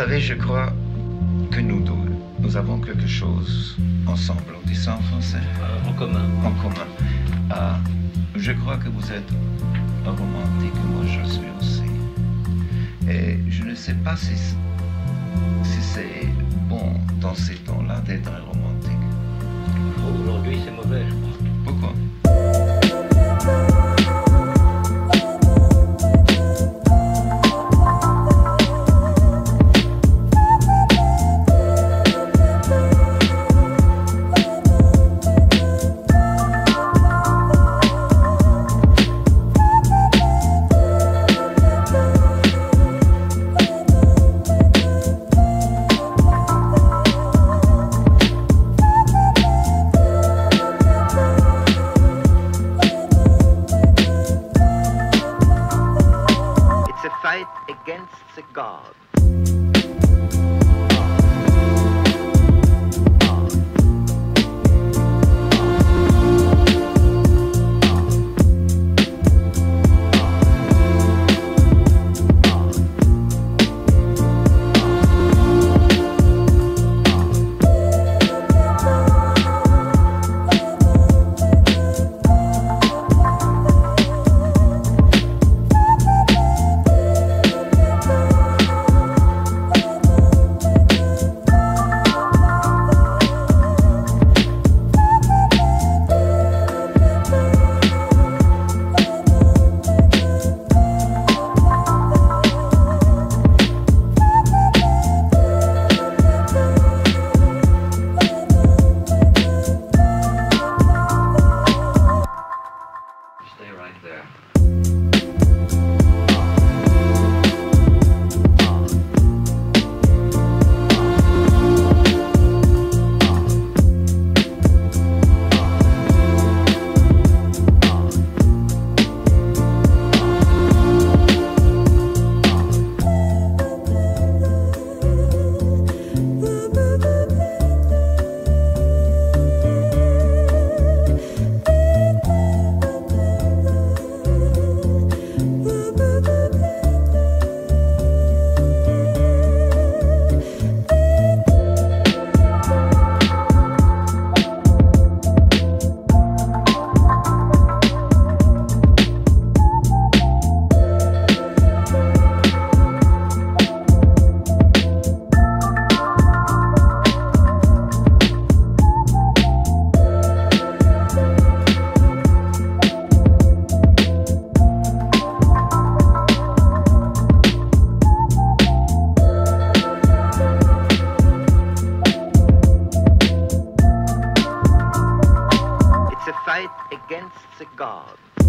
savez, je crois que nous deux, nous avons quelque chose ensemble. On dit ça en français Euh, en commun. En commun. Ah, je crois que vous êtes un romantique, moi je suis aussi. Et je ne sais pas si, si c'est bon dans ces temps-là d'être un romantique. Aujourd'hui, c'est mauvais, je crois. Pourquoi? God. there. God.